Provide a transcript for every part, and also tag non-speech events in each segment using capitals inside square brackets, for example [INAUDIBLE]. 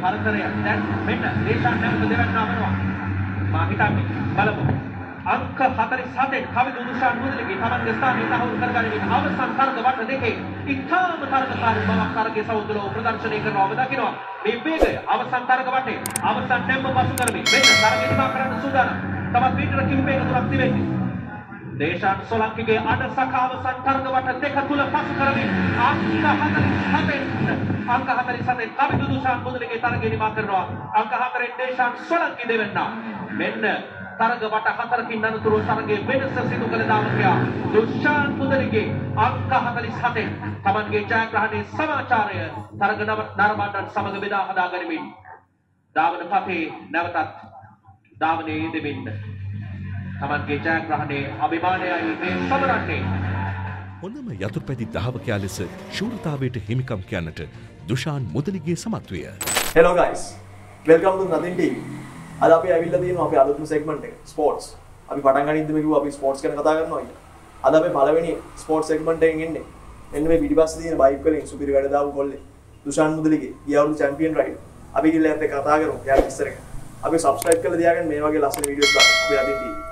මේ පරතරය දැන් මෙන්න දේශාන් නැවත දෙවන්නා වෙනවා. මා හිතන්නේ බලමු. අංක 47 කවිදු දුෂාන් මුදලිගේ තමන්ගේ ස්ථානය තහවුරු කරගනිමින් අවසන් තරග වට දෙකේ ඉතාම තරගකාරී බවක් තරගයේ සෞදලෝ ප්‍රදර්ශනය කරනවා ඔබ දකිනවා. මේ වේගය අවසන් තරග වටේ. අවසන් නැම්ම පසු කරමින් මෙන්න තරගය නිමා කරන්න සූදානම්. තවත් මීටර කිහිපයක තුරක් තිබෙන්නේ. දේශාන් සොලංකිගේ අඩසක අවසන් තරග වට දෙක තුල පසු කරමින් අංක 47 අංක 47 කවිදු දුෂාන් මුදලිගේ තරගය නිමා කරනවා. අංක 4 දේශාන් සොලංකි දෙවෙන්නා. මෙන්න තරග වට හතරකින් අනතුරුව තරගයේ වෙනස සිදු කළ දාමකයා දුෂාන් මුදලිගේ අංක 47 තමන්ගේ ජයග්‍රහණයේ සමාචාරය තරග නරඹන්නන් සමග බෙදා හදා ගනිමින්. ධාවන පතේ නැවතත් ධාවනයේ යෙදෙමින් තමන්ගේ ජයග්‍රහණයේ අභිමානයයි මේ සමරන්නේ. හොඳම යතුරුපැදි දහවකයා ලෙස ශූරතාවයට හිමිකම් කියන්නට දුෂාන් මුදලිගේ සමත්වය. හෙලෝ ගයිස් වෙල්කම් ටු නතින් ටීවී අද අපි ඇවිල්ලා තියෙනවා අපේ අලුත්ම සෙග්මන්ට් එක ස්පෝර්ට්ස් අපි පටන් ගනිද්දිම කිව්වා අපි ස්පෝර්ට්ස් ගැන කතා කරනවා කියලා අද අපේ පළවෙනි ස්පෝර්ට්ස් සෙග්මන්ට් එකෙන් එන්නේ. එන්න මේ පිටිපස්සේ තියෙන බයික් වලින් සුපිරි වැඩ දාපු කොල්ලේ දුෂාන් මුදලිගේ ගිය අවුරුදු චැම්පියන් රයිඩ් අපි ගිහලා එයාත් එක්ක කතා කරමු එයාගේ විස්තර ගැන අපි සබ්ස්ක්‍රයිබ් කරලා තියාගන්න මේ වගේ ලස්සන වීඩියෝස් බලන්න අපේ අදින් ටීවී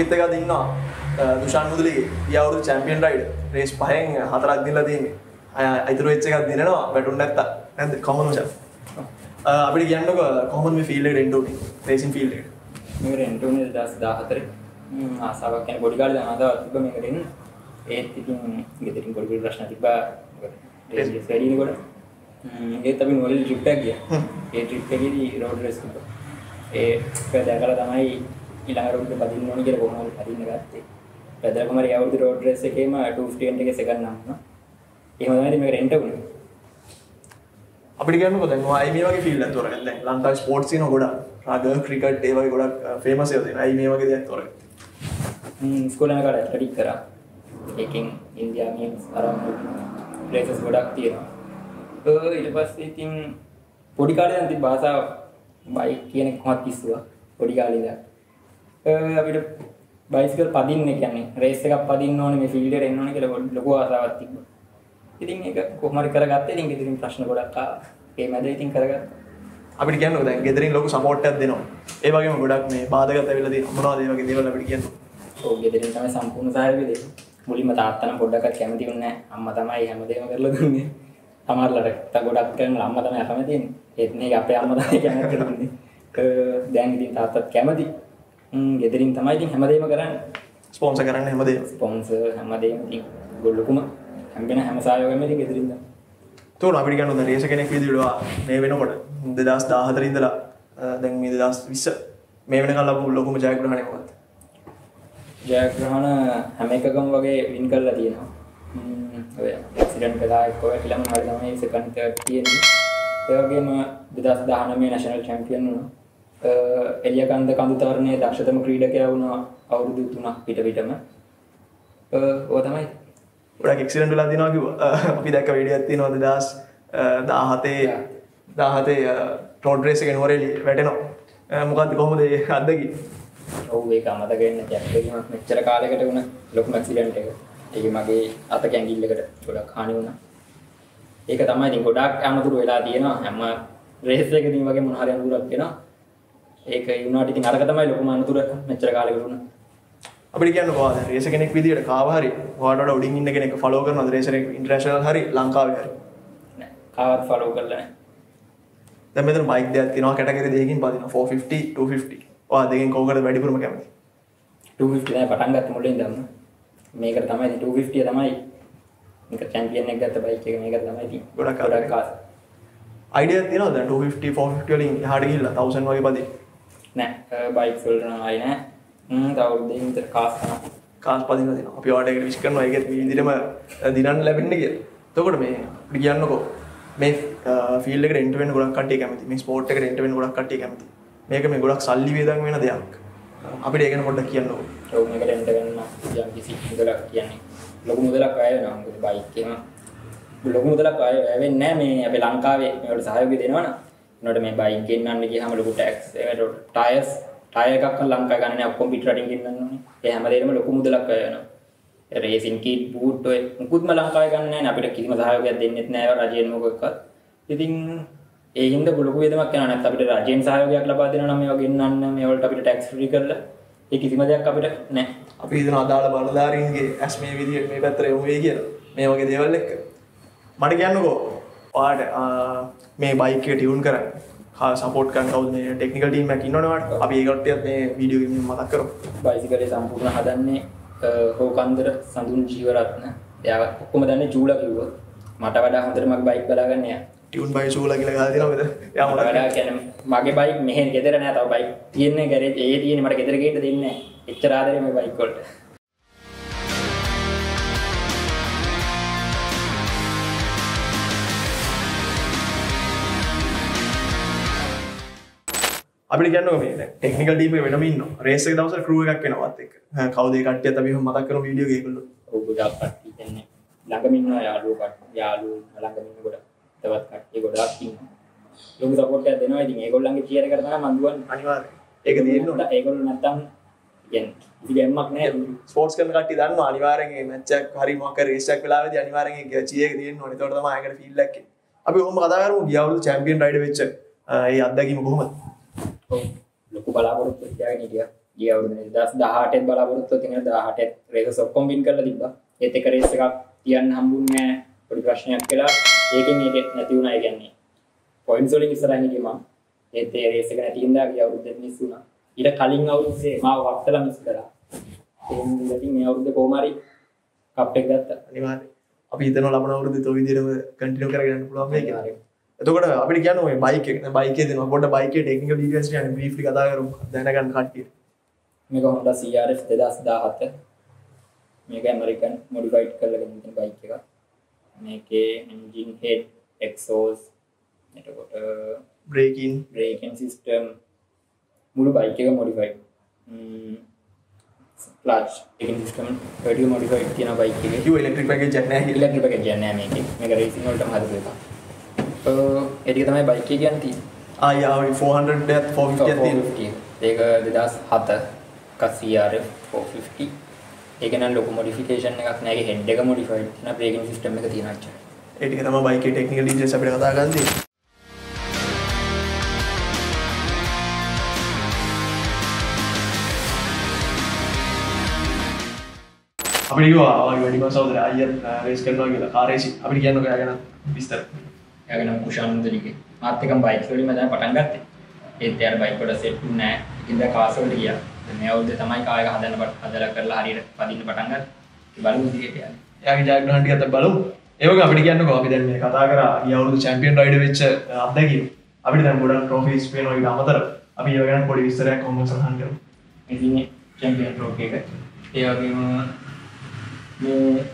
අපිත් එකත් ඉන්නවා දුෂාන් මුදලිගේ ගිය අවුරුදු චැම්පියන් රයිඩ් රේස් පහෙන් හතරක් දීලා තියෙන්නේ. අය අයිතුරු වෙච්ච එකක් දිනනවා වැටුන් නැත්තා. කොහොමද මචං? අපිට කියන්නකෝ එකට එන්න උනේ? රේසින්. මේක රෙන්ට් උනේ 2014 ආසාවක් ගාඩ් දාන ආසාවක් තිබ්බ මේකට එන්න. ඒත් ඉතින් ගෙදරින් පොඩි පොඩි ප්‍රශ්න තිබ්බා. රේස් වැඩි කොට. ඒත් අපි නොවල ට්‍රිප් එකක් ගියා. ඒ ට්‍රිප් එකේදී රෝඩ් රේස්. ඒක දැකලා තමයි ඊළඟ එක පදින්න ඕනේ කියලා කොහොමද පදින්න ගත්තේ. පැදලා කුමාරී අවුරුදු රෝඩ් රේස් එකේම 250 එකේ සෙකන්ඩ් නම් වුණා. එහෙම තමයි මේක රෙන්ට් වුණේ. අපිට කියන්නකෝ දැන් ඔය මේ වගේ ෆීල්ඩ් එකක් තොරගන්න. දැන් ලංකාවේ ස්පෝර්ට්ස් තියෙන ගොඩක්. රාගර් ක්‍රිකට් ඒ වගේ ගොඩක් ෆේමස් ඒවා තියෙනවා. අයි මේ වගේ දේවල් තොරගන්න. හ්ම් ස්කෝල යන කාලේ ඇත්ලටික් කරා. ඒකෙන් ඉන්දියා මීන්ස් අරන් ප්ලේසස් ගොඩක් තියෙනවා. ඊට පස්සේ ඉතින් පොඩි කාලේ දැන් තිබ්බ ආසාව බයික් කියන කොහොමද කිස්සුවා. පොඩි කාලේ ඉඳන්. අපිට බයිසිකල් පදින්න කියන්නේ රේස් එකක් පදින්න ඕනේ මේ ෆීල්ඩ් එකට එන්න ඕනේ කියලා ලොකු ආසාවක් තිබ්බා. ඉතින් ඒක කොහොම හරි කරගත්තා. ඉතින් ගෙදරින් ප්‍රශ්න ගොඩක් ආවා. ඒ මැද ඉතින් කරගත්තා. අපිට කියන්නකෝ දැන් ගෙදරින් ලොකු සපෝට් එකක් දෙනවා. ඒ වගේම ගොඩක් මේ බාධකත් ඇවිල්ලා තියෙනවා. මොනවද ඒ වගේ දේවල් අපිට කියන්න. ඔව් ගෙදරින් තමයි සම්පූර්ණ සහයෝගය දෙන්නේ. මුලින්ම තාත්තා නම් පොඩ්ඩක්වත් කැමති වුණේ නැහැ. අම්මා තමයි හැමදේම කරලා දුන්නේ. සමහරලාට තා ගොඩක් කරන අම්මා තමයි කැමති වෙන්නේ. ඒත් මේ අපේ අම්මා තමයි කැමති වෙන්නේ. [LAUGHS] දැන් ඉතින් තාත්තත් කැමති. ගෙදරින් තමයි ඉතින් හැමදේම කරන්නේ. ස්පොන්සර් කරන්න හැමදේම. ස්පොන්සර් හැමදේම ඉතින් ගොල්ලොකුම හැම්බෙන හැම සහයෝගයක්ම ඉතින් ගෙදරින් තමයි. තෝර අපිට කියන්න හොඳ රේස කෙනෙක් විදිහට මේ වෙනකොට 2014 ඉඳලා දැන් මේ 2020 මේ වෙනකල් ලැබු ලොකුම ජයග්‍රහණය මොකක්ද? ජයග්‍රහණ හැම එකකම වගේ වින් කරලා තියෙනවා. ඔය ඇක්සිඩන්ට් වෙලා එක්ක වැටිලාම හරි තමයි සෙකන්ඩ් තර්ඩ් තියෙන්නේ. ඒ වගේම 2019 නැෂනල් චැම්පියන් වුණා. එලියකන්ද කඳුතරණයේ දක්ෂතම ක්‍රීඩකයා වුණා අවුරුදු 3ක් පිට පිටම. ඔය තමයි ගොඩක් එක්සිඩන්ට් වෙලා තියෙනවා කිව්වා. අපි දැක්ක වීඩියෝ එකක් තියෙනවා 2017 17 රෝඩ් රේස් එකේ නුවරඑළිය වැටෙනවා. මොකද්ද කොහොමද ඒ අත්දැකීම? ඔව් ඒක අමතක වෙන්නේ ඇත්තටම මෙච්චර කාලයකට වුණ ලොකුම ඇක්සිඩන්ට් එක. ඒක මගේ අත කැංගිල්ලකට ගොඩක් හානි වුණා. ඒක තමයි ඉතින් ගොඩක් අනතුරු වෙලා තියෙනවා හැම රේස් එකකදී වගේ මොන හරි අනතුරක් වෙනවා. ඒක වුණාට ඉතින් අරක තමයි ලොකුම අනතුර මෙච්චර කාලයකට වුණා. අපිට කියන්න කොහොමද රේස කෙනෙක් විදිහට කාව හරි ඔයාලට වඩා උඩින් ඉන්න කෙනෙක් ෆලෝ කරනවද රේසර් එක ඉන්ටර්නැෂනල් හරි ලංකාවේ හරි. නෑ කාවත් ෆලෝ කරලා නෑ. දැන් මෙතන බයික් දෙකක් තියෙනවා කැටගරි දෙකකින් පදිනවා 450 250 ඔයා දෙකෙන් කෝකටද වැඩිපුරම කැමති? 250 නෑ පටන් ගත්ත මුලින් ඉඳන්ම. මේකට තමයි 250 තමයි. මේක චැම්පියන් එක ගත්ත බයික් එක මේක තමයි ඉතින් ගොඩක් ගොඩක් ආස. අයිඩියක් තියෙනවද දැන් 250 450 වලින් එහාට ගිහිල්ලා 1000 වගේ පදේ නෑ බයික් වලට නම් ආයි නෑ. හ්ම් තව අවුරුද්දකින් විතර කාස් කරනවා කාස් පදිනවා තියෙනවා. අපි ඔයාලට ඒකට විශ් කරනවා ඒකත් මේ විදිහටම දිනන්න ලැබෙන්න කියලා. එතකොට මේ අපිට කියන්නකෝ මේ ෆීල්ඩ් එකට එන්ටර් වෙන්න ගොඩක් කට්ටිය කැමති. මේ ස්පෝර්ට් එකට එන්ටර් වෙන්න ගොඩක් කට්ටිය කැමති. මේක මේ ගොඩක් සල්ලි වේදන් වෙන දෙයක්. අපිට ඒක ගැන පොඩ්ඩක් කියන්නකෝ ඔව් මේකට එන්ට ගන්න යම් කිසි මුදලක් කියන්නේ. ලොකු මුදලක් අය වෙනවා. මොකද බයික් එක ලොකු මුදලක් අය වෙන්නේ නැහැ මේ අපේ ලංකාවේ. මේවලට සහයෝගය දෙනවනම් එනකොට මේ බයික් ගෙන්නන්න ගියාම ලොකු ටැක්ස් ඒකට ටයර්ස් ටයර් එකක් ලංකාවේ ගන්න නැහැ ඔක්කොම පිට රටින් ගෙන්නන්න ඕනේ. ඒ හැමදේටම ලොකු මුදලක් අය වෙනවා. රේසින් කීට් බූට් ඔය මුකුත්ම ලංකාවේ ගන්න නැහැ නේ. අපිට කිසිම සහයෝගයක් දෙන්නෙත් නැහැ රජයෙන් මොකක්වත්. ඉතින් ඒ හින්දා ලොකු වේදමක් යනවා නැත්නම් අපිට රජයෙන් සහයෝගයක් ලබා දෙනවා නම් මේවා ගෙන්නන්න මේවලට අපිට ටැක්ස් ෆ්‍රී කරලා ඒ කිසිම දෙයක් අපිට නැහැ. අපි හිතන අදාළ බලධාරීන්ගේ ඇස් මේ විදිහට මේ පැත්තට යොමු වෙයි කියලා. මේ වගේ දේවල් එක්ක. මට කියන්නකෝ ඔයාට මේ බයික් එක ටියුන් කරන්න. කා සපෝට් කරන්න. කවුද මේ ටෙක්නිකල් ටීම් එකක් ඉන්නවනේ ඔයාට අපි ඒ කට්ටියත් මේ වීඩියෝ මතක් කරමු. බයිසිකලේ සම්පූර්ණ හදන්නේ හෝකන්දර සඳුන් ජීවරත්න. එයා ඔක්කොම දන්නේ ජූලා කිව්වොත්. මට වඩා හොඳට මගේ බයික් බලාගන්න එයා. ටියුන් බයි ෂූලා කියලා ගහලා තියෙනවා මෙතන එයා මට මොකක්ද? වඩා කියන්නේ මගේ බයික් මෙහෙන් ගෙදර නෑ. තව බයික් තියෙන්නේ ගෑරේජ් ඒ තියෙන්නේ. මට ගෙදර ගේන්න දෙන්නේ නෑ. එච්චර අපිට කියන්නකෝ මේ දැන් ටෙක්නිකල් ටීම් එක වෙනම ඉන්නවා. රේස් එක දවසට ක්‍රූ එකක් වෙනවත් එක්ක. ඈ, කවුද ඒ කට්ටියත් අපි එහෙම මතක් කරමු වීඩියෝ ඉන්නවා යාළුවෝ කට්ටිය යාළුවෝ ළඟම ඉන්න ගොඩක් තවත් කට්ටිය ගොඩක් ඉන්නවා. ලොකු සපෝට් එකක් දෙනවා. ඉතින් ඒගොල්ලන්ගේ චියර් එකට තමයි මම දුවන්නේ. අනිවාර්යයෙන්. ඒක තියෙන්න ඕනේ ඒගොල්ලෝ නැත්තම් ගැම්මක් නැහැ ස්පෝර්ට්ස් කරන කට්ටිය දන්නවා අනිවාර්යෙන් මේ මැච් එකක් හරි මොකක් හරි රේස් එකක් වෙලාවේදී අනිවාර්යෙන් ඒ චී එක තියෙන්න ඕනේ. ඒකට තමයි ආයකට ෆීල් එකක් එන්නේ. අපි කොහොම කතා කරමු. ගිය අවුරුදු චැම්පියන් රයිඩර් වෙච්ච ඒ අත්දැකීම කොහොමද? ඔව්. ලොකු බලාපොරොත්තු තියාගෙන හිටියා. ගිය අවුරුදු 2018 බලාපොරොත්තු තියෙන 18 රේසස් ඔක්කොම වින් කරලා තිබ්බා. ඒත් එක රේස් එකක් තියන්න හම්බුන්නේ නැහැ. පොඩි ප්‍රශ්නයක් වෙලා ඒකෙන් ඒක නැති වුණා ඒ කියන්නේ. පොයින්ට්ස් වලින් ඉස්සරහින් හිටියා මම. ඒත් ඒ රේස් එක නැති හින්දා ගිය අවුරුද්දේ මිස් වුණා. ඊට කලින් අවුරුද්දේ මාව වක්තලා මිස් කරා. ඒ හින්දා ඉතින් මේ අවුරුද්දේ කොහොම හරි කප් එක ගත්තා. අනිවාර්යෙන් අපි හිතනවා ලබන අවුරුද්දේ තෝ විදිහටම කන්ටිනියු කරගෙන යන්න පුළුවන් මේ කියලා එතකොට අපිට කියන්න ඔය බයික් එක. බයික් එකේ දෙනවා. පොඩ්ඩ බයික් එකේ ටෙක්නිකල් ඩීටේල්ස් ටික බ්‍රීෆ්ලි කතා කරමු. දැනගන්න කට්ටිය. මේක Honda CRF 2017 මේක ඇමරිකන් මොඩිෆයිඩ් කරලා ගෙන තියෙන බයික් එකක්. මේකේ එන්ජින් හෙඩ් එක්සෝස් එතකොට බ්‍රේකින් බ්‍රේකින් සිස්ටම් මුළු බයික් එක තියෙන බයික් එකේ. කිව්ව ඉලෙක්ට්‍රික් පැකේජ් එකක් නැහැ කියලා. ඉලෙක්ට්‍රික් පැකේජ් එකක් නෑ මේකේ. මේක රේසින් වලටම හදපු එකක් ඒ ටික තමයි බයික් එක කියන්නේ තියෙන්නේ ආයි ආවි 400 එකත් 450 එකක් තියෙනවා 450 ඒක 2007 CRF 450 ඒක නම් ලොකු මොඩිෆිකේෂන් එකක් නෑ ඒක හෙඩ් එක මොඩිෆයිඩ් බ්‍රේකින් සිස්ටම් එක තියෙන අච්චර ඒ ටික තමයි බයික් ටෙක්නිකල් ඩීටේල්ස් අපිට කතා තියෙන්නේ අපිට වැඩිම සහෝදර අයියත් රේස් කරනවා කියලා කාර් රේසින් අපිට කියන්නකෝ එයා ගැන විස්තර එයාගේ නම් කුෂාන් මුදලිගේ. මාත් එකම බයික් වලින්ම තමයි පටන් ගත්තේ. ඒත් එයාට බයික් වල සෙට් නෑ. ඉතින් කාස් වලට ගියා. දැන් මේ අවුරුද්දේ තමයි කාර් එක හදන්න හදලා කරලා හරියට පදින්න පටන් ගත්තා. ඉතින් බලමු ඉතින් යන්නේ එයාගේ ජයග්‍රහණ ටිකත් අපි බලමු. ඒ වගේ අපිට කියන්නකෝ. අපි දැන් මේ කතා කරා. ගිය අවුරුදු චැම්පියන් රයිඩර් වෙච්ච අත්දැකීම. අපිට දැන් ගොඩක් ට්‍රොෆීස් පේනවා ඊට අමතරව. අපි ඒව ගැන පොඩි විස්තරයක් කොහොමද සඳහන් කරමු. ඉතින් චැම්පියන් ට්‍රෝෆි එක. ඒ වගේම මේ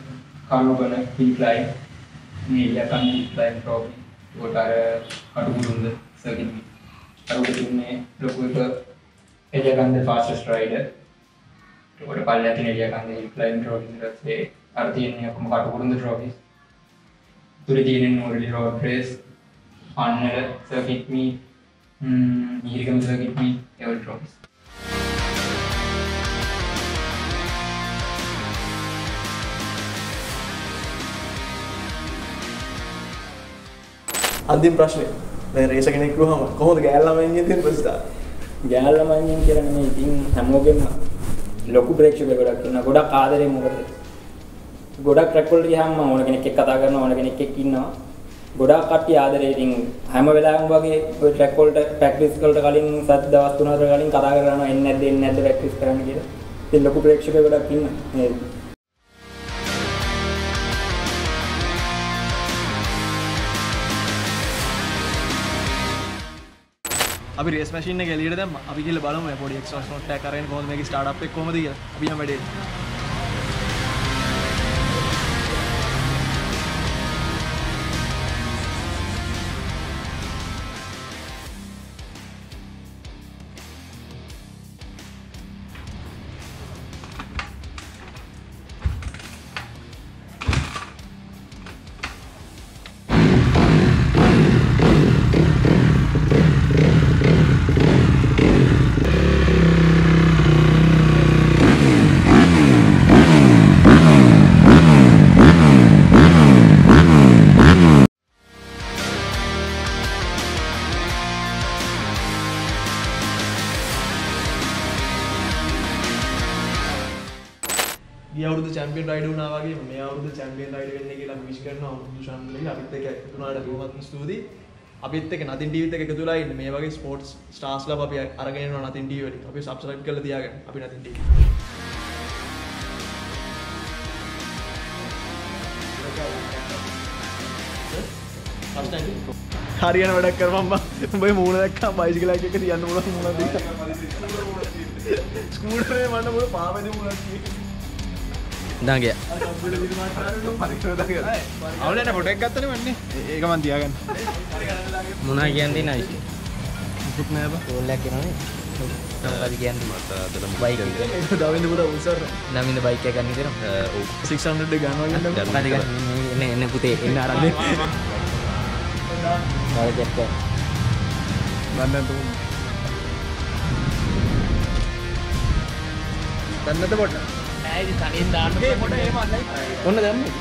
කනුබන හිල්ලයින් මේ ඉලකන් හිල්ලයින් ට්‍රෝෆි ඒකට අර කටුකුරුන්ද සර්කිට් අරුට තින්නේ ලොකු එක එලියකන්ද ෆාස්ටස්ට් රයිඩර් ඒකට පල්ලෙහා තියෙන එලියකන්ද හිල්ලයින් ට්‍රෝෆි ඊට පස්සේ අර තියෙන්නේ ඔක්කොම කටුකුරුන්ද ට්‍රෝෆි තුරේ තියෙන නෝරලි රෝඩ් රේස් අන්නල සර්කිට් මී මිහිරිකම සර්කිට් මී ඒවල් ට්‍රෝෆිස් අන්තිම ප්‍රශ්නේ. දැන් රේස කෙනෙක් ගිහම කොහොමද ගෑල්ලාම ඉන්නේ තියෙන ප්‍රතිස්ථාන ගෑල්ලමන්ගෙන් කියලා නෙමෙයි. ඉතින් හැමෝගෙම ලොකු ප්‍රේක්ෂකයෝ ගොඩක් ඉන්නවා. ගොඩක් ආදරේ මොකද? ගොඩක් ට්‍රැක් වලට ගියාම මම ඕන කෙනෙක් එක්ක කතා කරනවා ඕන කෙනෙක් එක්ක ඉන්නවා. ගොඩක් කට්ටිය ආදරේ. ඉතින් හැම වෙලාවෙම වගේ ඔය ට්‍රැක් වලට ප්‍රැක්ටිස් වලට කලින් සත් දවස් තුන හතර කලින් කතා කරනවා එන්නේ නැද්ද එන්නේ නැද්ද ප්‍රැක්ටිස් කරන්න කියලා. ඉතින් ලොකු ප්‍රේක්ෂකයෝ ගොඩක් ඉන්නවා. අපි රේස් මැෂින් එක එළියට දැම්ම. අපි ගිහලා බලමු මේ පොඩි එක්ස්ට්‍රා නෝට් එකක් අරගෙන කොහොමද මේකේ ස්ටාර්ට් අප් එක කොහොමද කියලා. අපි යමු වැඩේ. චැම්පියන් රයිඩර් වුණා වගේ මේ අවුරුදු චැම්පියන් රයිඩර් වෙන්න කියලා විශ් කරනවා දුෂාන්ලගේ අපිත් එක්ක එකතු වුණාට බොහොමත්ම ස්තුතියි. අපිත් එක්ක නතින් ටීවිත් එක්ක එකතු වෙලා ඉන්න මේ වගේ ස්පෝර්ට්ස් ස්ටාර්ස්ලා අපි අරගෙන යනවා නතින් ටීවී වලින්. අපි සබ්ස්ක්‍රයිබ් කරලා තියාගන්න. අපි නතින් ටීවී හරියන වැඩක් කරපම් උඹේ මූුණ දැක්කා බයිසිකලක් එක තියන්න මුල මුණ ස්කූටරේ මන්න මුල පාමද මුලක් දාගය. අවුලට පොටක් ගත්තන වන්නේ ඒක මන් තියාගන්න. මොනා කියන්ති නයි? මුකුත් නෑ බා. ඕල්ලක් කෙනනේ මොකද කියන්න? බයික දවන්න පුට උසර නමින්ද බයික ගන්න තර 600 ගන්නවා එන්න එන්න පුතේ එන්න අරන්න ජැක්ක ගන්න තු දන්නත ඇයි තනින් දාන්න පොඩ එහෙම අල්ලයි ඔන්න දැම්මේ.